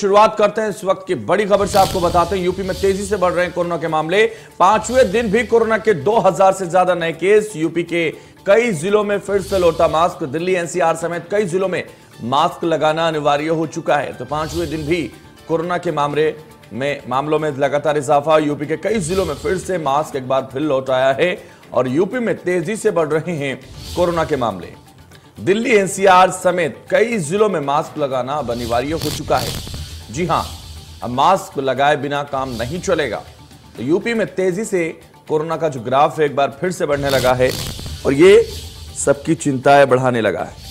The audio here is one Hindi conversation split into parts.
शुरुआत करते हैं इस वक्त की बड़ी खबर से आपको बताते हैं। यूपी में तेज़ी से बढ़ रहे हैं कोरोना के मामले। पाँचवें दिन भी कोरोना के 2000 से ज़्यादा नए केस। यूपी के कई जिलों में फिर से लौटा मास्क। दिल्ली, एनसीआर समेत कई जिलों में मास्क लगाना अनिवार्य हो चुका है। तो पाँचवें दिन भी कोरोना के मामले में, मामलों में लगातार इजाफा। यूपी के कई जिलों में फिर से मास्क एक बार फिर लौट आया है और यूपी में तेज़ी से बढ़ रहे हैं कोरोना के मामले। दिल्ली, एनसीआर समेत कई जिलों में मास्क लगाना अनिवार्य हो चुका है। जी हाँ, अब मास्क लगाए बिना काम नहीं चलेगा। तो यूपी में तेज़ी से कोरोना का जो ग्राफ है, एक बार फिर से बढ़ने लगा है और ये सबकी चिंताएँ बढ़ाने लगा है।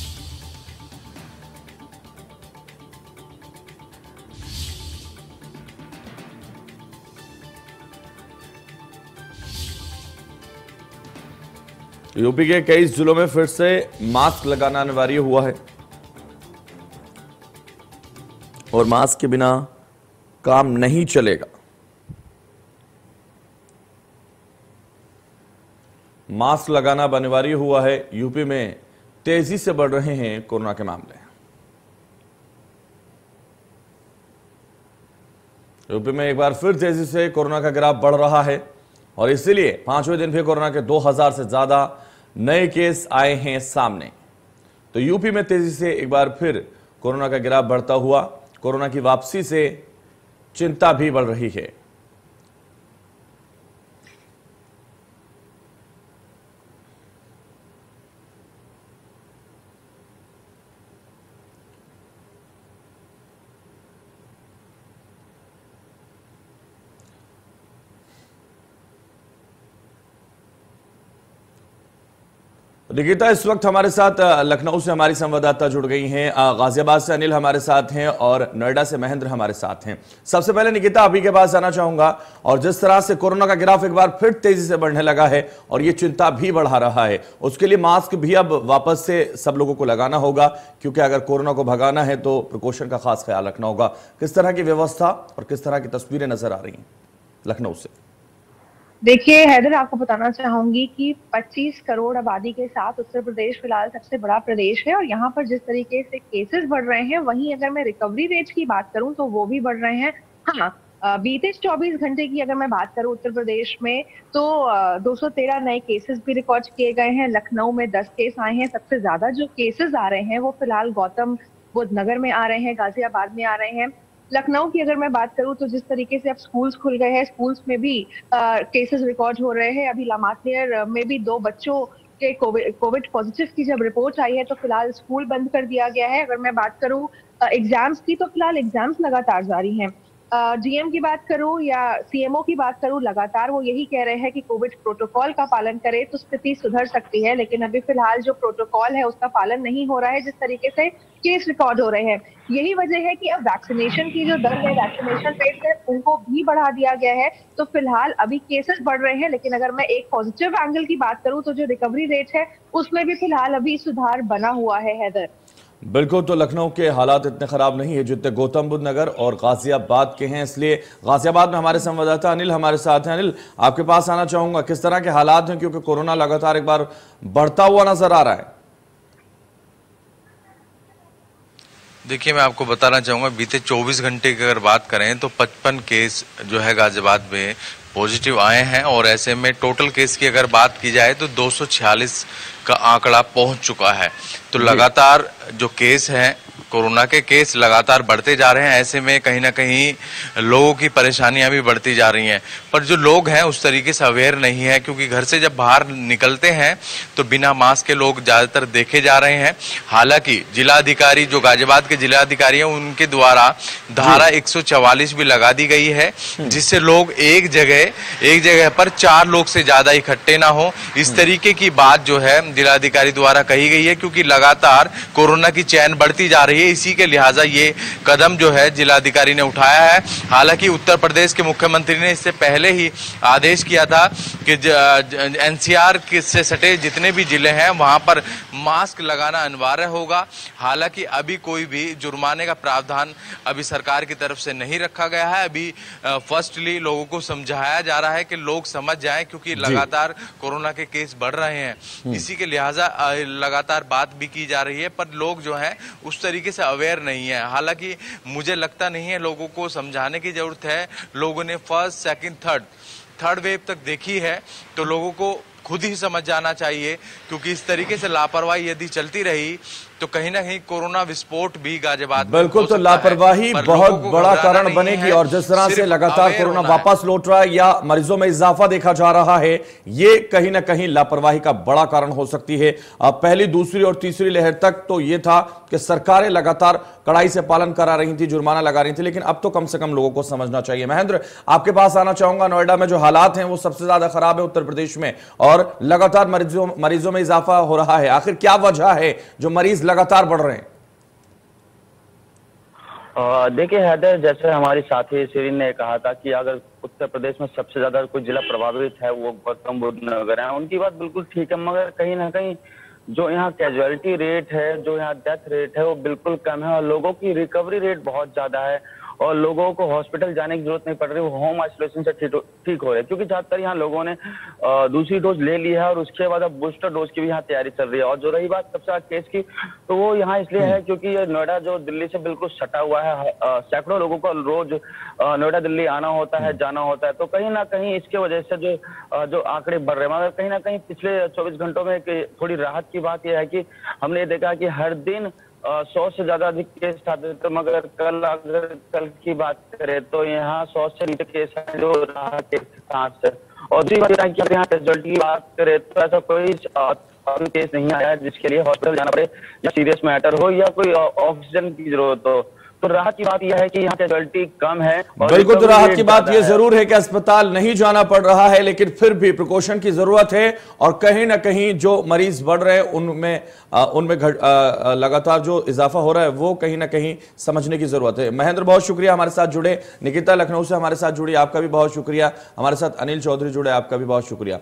यूपी के कई जिलों में फिर से मास्क लगाना अनिवार्य हुआ है। और मास्क के बिना काम नहीं चलेगा। मास्क लगाना अनिवार्य हुआ है। यूपी में तेज़ी से बढ़ रहे हैं कोरोना के मामले। यूपी में एक बार फिर तेज़ी से कोरोना का ग्राफ बढ़ रहा है और इसीलिए पाँचवें दिन भी कोरोना के 2000 से ज़्यादा नए केस आए हैं सामने। तो यूपी में तेज़ी से एक बार फिर कोरोना का ग्राफ बढ़ता हुआ कोरोना की वापसी से चिंता भी बढ़ रही है। निकिता इस वक्त हमारे साथ लखनऊ से हमारी संवाददाता जुड़ गई हैं। गाजियाबाद से अनिल हमारे साथ हैं और नोएडा से महेंद्र हमारे साथ हैं। सबसे पहले निकिता अभी के पास जाना चाहूँगा। और जिस तरह से कोरोना का ग्राफ एक बार फिर तेज़ी से बढ़ने लगा है और ये चिंता भी बढ़ा रहा है, उसके लिए मास्क भी अब वापस से सब लोगों को लगाना होगा, क्योंकि अगर कोरोना को भगाना है तो प्रिकॉशन का खास ख्याल रखना होगा। किस तरह की व्यवस्था और किस तरह की तस्वीरें नज़र आ रही हैं लखनऊ से? देखिए, हैदर, आपको बताना चाहूँगी कि 25 करोड़ आबादी के साथ उत्तर प्रदेश फ़िलहाल सबसे बड़ा प्रदेश है और यहाँ पर जिस तरीके से केसेस बढ़ रहे हैं, वहीं अगर मैं रिकवरी रेट की बात करूँ तो वो भी बढ़ रहे हैं। हाँ बीते 24 घंटे की अगर मैं बात करूँ उत्तर प्रदेश में तो 213 नए केसेस भी रिकॉर्ड किए गए हैं। लखनऊ में 10 केस आए हैं। सबसे ज़्यादा जो केसेस आ रहे हैं वो फ़िलहाल गौतम बुद्ध नगर में आ रहे हैं, गाजियाबाद में आ रहे हैं। लखनऊ की अगर मैं बात करूँ तो जिस तरीके से अब स्कूल्स खुल गए हैं स्कूल्स में भी केसेस रिकॉर्ड हो रहे हैं। अभी लामातियर में भी दो बच्चों के कोविड पॉजिटिव की जब रिपोर्ट आई है तो फ़िलहाल स्कूल बंद कर दिया गया है। अगर मैं बात करूँ एग्ज़ाम्स की तो फ़िलहाल एग्ज़ाम्स लगातार जारी हैं। जीएम की बात करूँ या सीएमओ की बात करूँ, लगातार वो यही कह रहे हैं कि कोविड प्रोटोकॉल का पालन करें तो स्थिति सुधर सकती है, लेकिन अभी फ़िलहाल जो प्रोटोकॉल है उसका पालन नहीं हो रहा है जिस तरीके से केस रिकॉर्ड हो रहे हैं। यही वजह है कि अब वैक्सीनेशन की जो दर है वैक्सीनेशन रेट है, उनको भी बढ़ा दिया गया है। तो फ़िलहाल अभी केसेस बढ़ रहे हैं, लेकिन अगर मैं एक पॉजिटिव एंगल की बात करूँ तो जो रिकवरी रेट है, उसमें भी फ़िलहाल अभी सुधार बना हुआ है, हैदर। बिल्कुल तो लखनऊ के हालात इतने खराब नहीं है जितने गौतम बुद्ध नगर और गाजियाबाद के हैं। इसलिए गाजियाबाद में हमारे संवाददाता अनिल हमारे साथ हैं। अनिल, आपके पास आना चाहूँगा। किस तरह के हालात हैं? क्योंकि कोरोना लगातार एक बार बढ़ता हुआ नज़र आ रहा है। देखिए, मैं आपको बताना चाहूँगा, बीते 24 घंटे की अगर बात करें तो 55 केस जो है गाजियाबाद में पॉजिटिव आए हैं और ऐसे में टोटल केस की अगर बात की जाए तो 246 का आंकड़ा पहुँच चुका है। तो लगातार जो केस हैं कोरोना के केस लगातार बढ़ते जा रहे हैं ऐसे में कहीं ना कहीं लोगों की परेशानियाँ भी बढ़ती जा रही हैं पर जो लोग हैं उस तरीके से अवेयर नहीं है क्योंकि घर से जब बाहर निकलते हैं तो बिना मास्क के लोग ज़्यादातर देखे जा रहे हैं हालाँकि जिलाधिकारी जो गाजियाबाद के जिलाधिकारी हैं उनके द्वारा धारा एक भी लगा दी गई है हम्म। जिससे लोग एक जगह एक जगह पर चार लोग से ज़्यादा इकट्ठे ना हो इस हम्म। तरीके की बात जो है जिलाधिकारी द्वारा कही गई है क्योंकि लगातार कोरोना की चैन बढ़ती जा रही है इसी के लिहाजा ये कदम जो है जिलाधिकारी ने उठाया है। हालाँकि उत्तर प्रदेश के मुख्यमंत्री ने इससे पहले ही आदेश किया था कि एनसीआर से सटे जितने भी ज़िले हैं वहाँ पर मास्क लगाना अनिवार्य होगा। हालाँकि अभी कोई भी जुर्माने का प्रावधान अभी सरकार की तरफ़ से नहीं रखा गया है। अभी फर्स्टली लोगों को समझाया जा रहा है कि लोग समझ जाएँ क्योंकि लगातार कोरोना के केस बढ़ रहे हैं। हम्म। इसी के लिहाजा लगातार बात भी की जा रही है पर लोग जो है उस तरीके तरीके से अवेयर नहीं है। हालाँकि मुझे लगता नहीं है लोगों को समझाने की ज़रूरत है। लोगों ने first second third third wave तक देखी है तो लोगों को खुद ही समझ जाना चाहिए क्योंकि इस तरीके से लापरवाही यदि चलती रही तो कहीं ना कहीं कोरोना विस्फोट भी गाजियाबाद बिल्कुल तो लापरवाही बहुत बड़ा कारण बनेगी और जिस तरह से लगातार कोरोना वापस लौट रहा है या मरीजों में इजाफा देखा जा रहा है ये कहीं ना कहीं लापरवाही का बड़ा कारण हो सकती है। पहली दूसरी और तीसरी लहर तक तो ये था कि सरकारें लगातार कड़ाई से पालन करा रही थी जुर्माना लगा रही थी लेकिन अब तो कम से कम लोगों को समझना चाहिए। महेंद्र आपके पास आना चाहूँगा नोएडा में जो हालात हैं वो सबसे ज़्यादा खराब है उत्तर प्रदेश में और लगातार मरीजों मरीजों में इजाफा हो रहा है। आखिर क्या वजह है जो मरीज़ लगातार बढ़ रहे हैं? देखिए, हैदर, जैसे हमारी साथी शिरीन ने कहा था कि अगर उत्तर प्रदेश में सबसे ज़्यादा कोई जिला प्रभावित है, वो गौतम बुद्ध नगर है। उनकी बात बिल्कुल ठीक है, मगर कहीं ना कहीं जो यहाँ कैजुअलिटी रेट है, जो यहाँ डेथ रेट है, वो बिल्कुल कम है और लोगों की रिकवरी रेट बहुत ज़्यादा है। और लोगों को हॉस्पिटल जाने की ज़रूरत नहीं पड़ रही वो होम आइसोलेशन से ठीक हो रहे हैं। क्योंकि ज़्यादातर यहाँ लोगों ने दूसरी डोज ले ली है और उसके बाद अब बूस्टर डोज की भी यहाँ तैयारी चल रही है। और जो रही बात सबसे ज़्यादा केस की तो वो यहाँ इसलिए है क्योंकि ये नोएडा जो दिल्ली से बिल्कुल सटा हुआ है सैकड़ों लोगों को रोज नोएडा दिल्ली आना होता है जाना होता है। तो कहीं ना कहीं इसके वजह से जो जो आंकड़े बढ़ रहे हैं मगर कहीं ना कहीं पिछले 24 घंटों में एक थोड़ी राहत की बात यह है कि हमने देखा कि हर दिन सौ से ज़्यादा अधिक केस था तो मगर कल अगर कल की बात करें तो यहाँ सौ से नीचे केस है जो रहा केस और दूसरी बात यह कि यहाँ रिज़ल्ट की बात करें तो ऐसा कोई केस नहीं आया जिसके लिए हॉस्पिटल जाना पड़े, या सीरियस मैटर हो या कोई ऑक्सीजन की ज़रूरत हो। तो राहत की बात यह है कि यहाँ कैजुअलिटी कम है बिल्कुल तो राहत की बात यह ज़रूर है कि अस्पताल नहीं जाना पड़ रहा है लेकिन फिर भी प्रिकॉशन की ज़रूरत है और कहीं ना कहीं जो मरीज़ बढ़ रहे हैं उनमें उनमें लगातार जो इजाफा हो रहा है वो कहीं ना कहीं समझने की ज़रूरत है। महेंद्र बहुत शुक्रिया हमारे साथ जुड़े। निकिता लखनऊ से हमारे साथ जुड़ी आपका भी बहुत शुक्रिया। हमारे साथ अनिल चौधरी जुड़े आपका भी बहुत शुक्रिया।